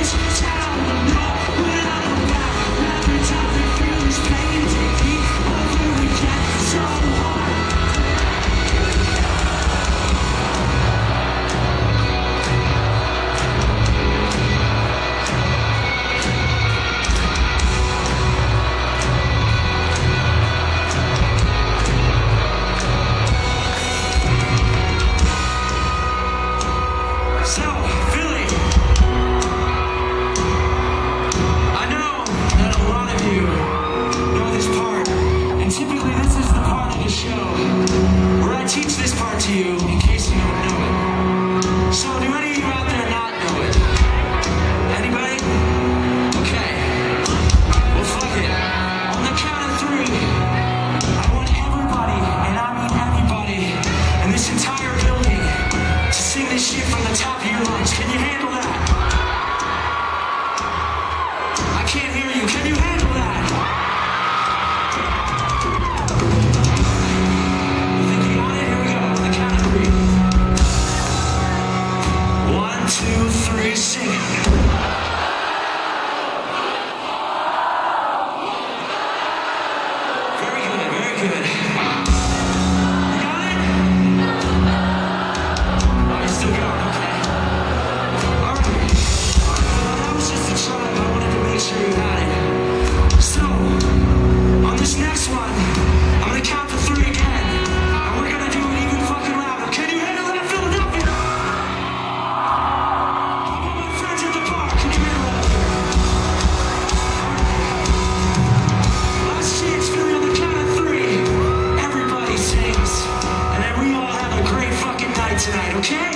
this is how to you in case you don't know it. So do any of you out there not know it? Anybody? Okay. Well, fuck it. On the count of three, I want everybody, and I mean everybody, in this entire building to sing this shit from the top of your lungs. Can you handle it? two, three, sing. good.